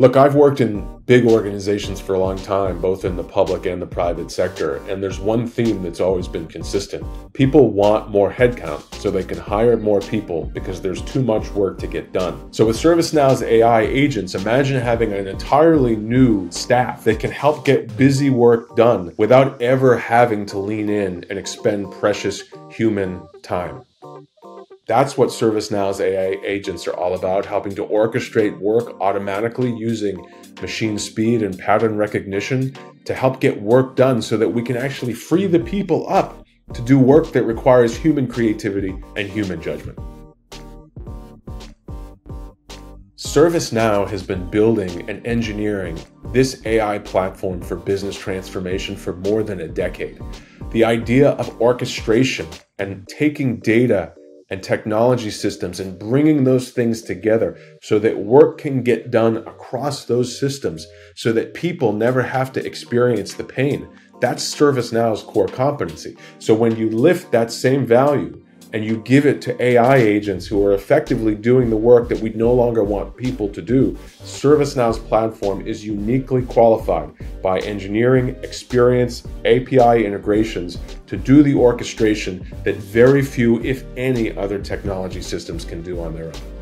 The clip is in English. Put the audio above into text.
Look, I've worked in big organizations for a long time, both in the public and the private sector, and there's one theme that's always been consistent. People want more headcount so they can hire more people because there's too much work to get done. So, with ServiceNow's AI agents, imagine having an entirely new staff that can help get busy work done without ever having to lean in and expend precious human time. That's what ServiceNow's AI agents are all about, helping to orchestrate work automatically using machine speed and pattern recognition to help get work done so that we can actually free the people up to do work that requires human creativity and human judgment. ServiceNow has been building and engineering this AI platform for business transformation for more than a decade. The idea of orchestration and taking data and technology systems and bringing those things together so that work can get done across those systems so that people never have to experience the pain. That's ServiceNow's core competency. So when you lift that same value and you give it to AI agents who are effectively doing the work that we no longer want people to do, ServiceNow's platform is uniquely qualified by engineering, experience, API integrations to do the orchestration that very few, if any, other technology systems can do on their own.